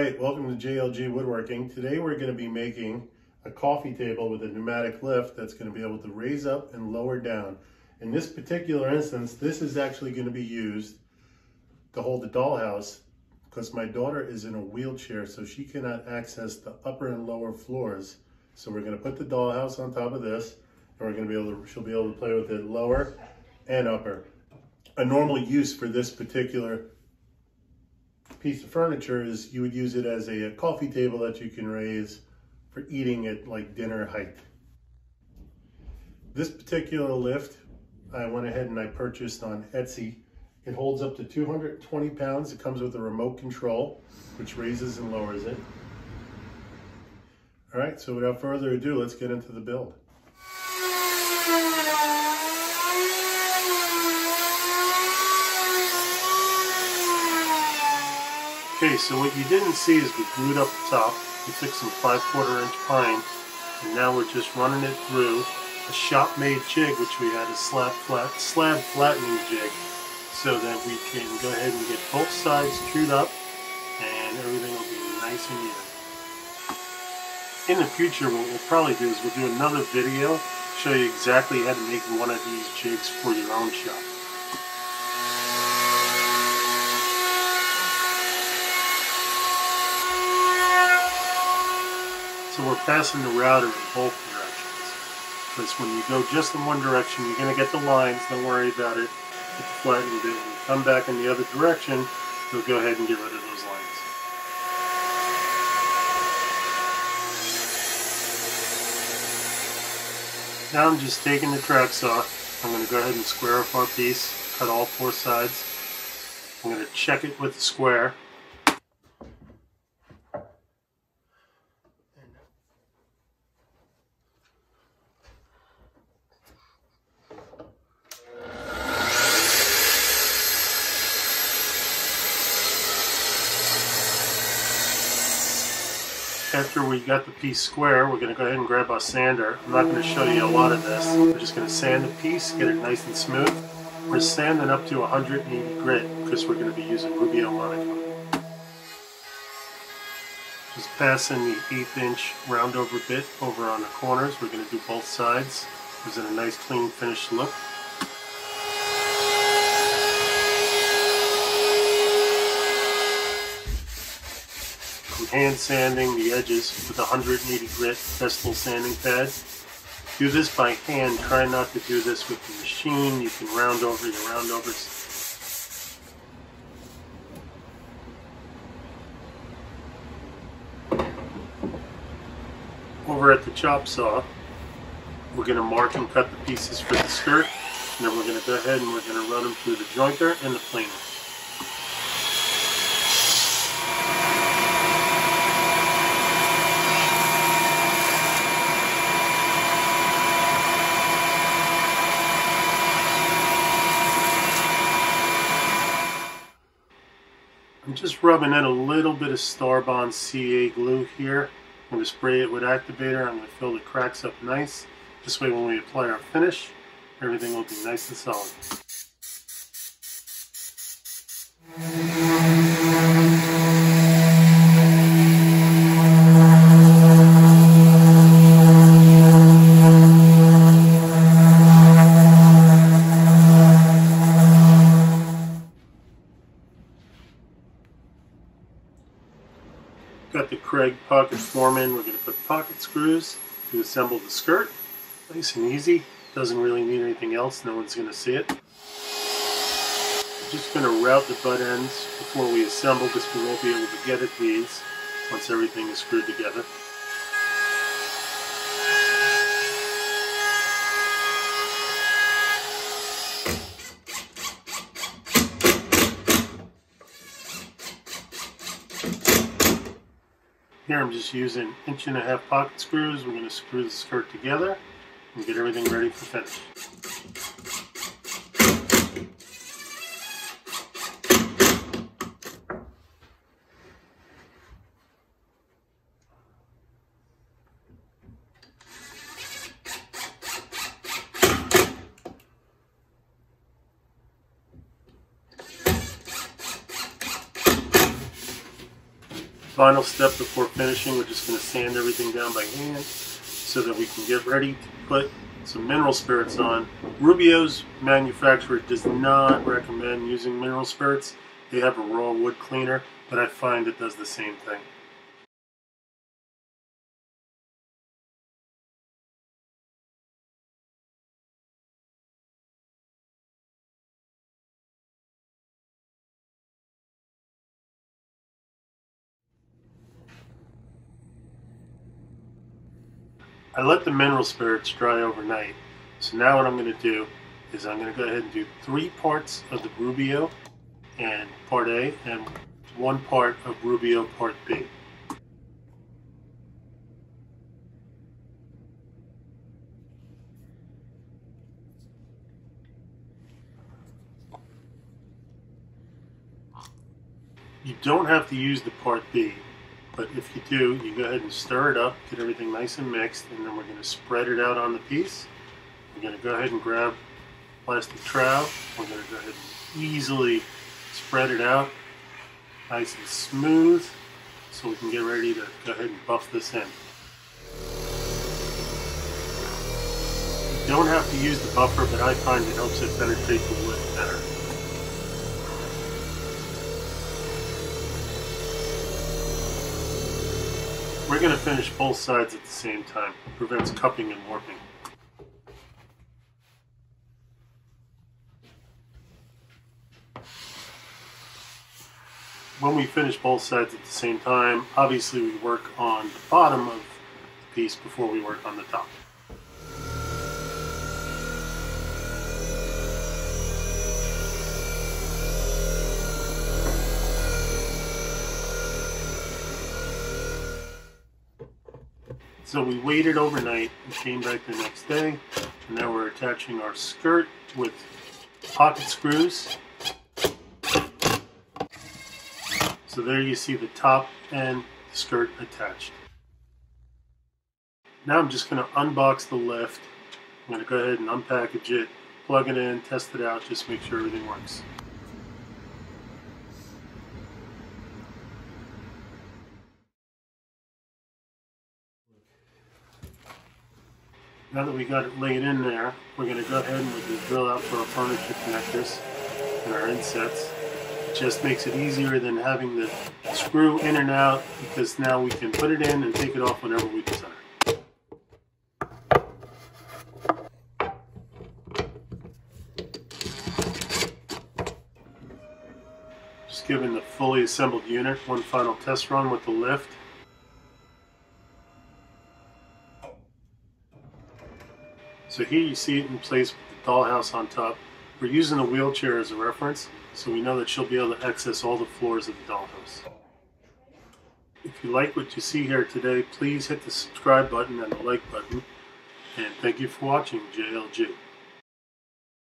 right, welcome to JLG Woodworking. Today we're going to be making a coffee table with a pneumatic lift that's going to be able to raise up and lower down. In this particular instance, this is actually going to be used to hold the dollhouse because my daughter is in a wheelchair so she cannot access the upper and lower floors. So we're going to put the dollhouse on top of this and we're going to be able to, she'll be able to play with it lower and upper. A normal use for this particular piece of furniture is you would use it as a, a coffee table that you can raise for eating at like dinner height. This particular lift, I went ahead and I purchased on Etsy. It holds up to 220 pounds. It comes with a remote control, which raises and lowers it. All right, so without further ado, let's get into the build. Okay, so what you didn't see is we glued up the top. We took some 5 quarter inch pine, and now we're just running it through a shop-made jig, which we had a slab, flat, slab flattening jig, so that we can go ahead and get both sides trued up, and everything will be nice and even. In the future, what we'll probably do is we'll do another video, show you exactly how to make one of these jigs for your own shop. So we're passing the router in both directions. Because when you go just in one direction, you're going to get the lines. Don't worry about it. The flattened bit. When you come back in the other direction, you'll go ahead and get rid of those lines. Now I'm just taking the track saw. I'm going to go ahead and square up our piece. Cut all four sides. I'm going to check it with the square. After we got the piece square, we're going to go ahead and grab our sander. I'm not going to show you a lot of this. We're just going to sand the piece, get it nice and smooth. We're sanding up to 180 grit because we're going to be using Rubio Monocoat. Just passing the eighth inch round over bit over on the corners. We're going to do both sides. Gives it a nice clean finished look. Hand sanding the edges with a 180 grit Festool sanding pad. Do this by hand. Try not to do this with the machine. You can round over your round overs. Over at the chop saw, we're going to mark and cut the pieces for the skirt. And then we're going to go ahead and we're going to run them through the jointer and the planer. Just rubbing in a little bit of Starbond CA glue here. I'm going to spray it with activator. I'm going to fill the cracks up nice. This way when we apply our finish, everything will be nice and solid. Got the Kreg pocket Foreman. We're going to put the pocket screws to assemble the skirt. Nice and easy. Doesn't really need anything else. No one's going to see it. I'm just going to route the butt ends before we assemble because we won't be able to get at these once everything is screwed together. I'm just using inch and a half pocket screws. We're going to screw the skirt together and get everything ready for finish. Final step before finishing, we're just going to sand everything down by hand so that we can get ready to put some mineral spirits on. Rubio's manufacturer does not recommend using mineral spirits. They have a raw wood cleaner, but I find it does the same thing. I let the mineral spirits dry overnight. So now what I'm going to do is I'm going to go ahead and do three parts of the Rubio and part A and one part of Rubio part B. You don't have to use the part B but if you do, you go ahead and stir it up, get everything nice and mixed, and then we're going to spread it out on the piece. We're going to go ahead and grab plastic trowel. We're going to go ahead and easily spread it out nice and smooth so we can get ready to go ahead and buff this in. You don't have to use the buffer, but I find it helps it penetrate the wood better. We're going to finish both sides at the same time. Prevents cupping and warping. When we finish both sides at the same time, obviously we work on the bottom of the piece before we work on the top. So we waited overnight and came back the next day. And now we're attaching our skirt with pocket screws. So there you see the top and the skirt attached. Now I'm just going to unbox the lift. I'm going to go ahead and unpackage it, plug it in, test it out, just make sure everything works. Now that we got it laid in there, we're going to go ahead and going to drill out for our furniture connectors and our insets. It just makes it easier than having the screw in and out because now we can put it in and take it off whenever we desire. Just giving the fully assembled unit one final test run with the lift. So here you see it in place with the dollhouse on top. We're using the wheelchair as a reference, so we know that she'll be able to access all the floors of the dollhouse. If you like what you see here today, please hit the subscribe button and the like button. And thank you for watching JLG.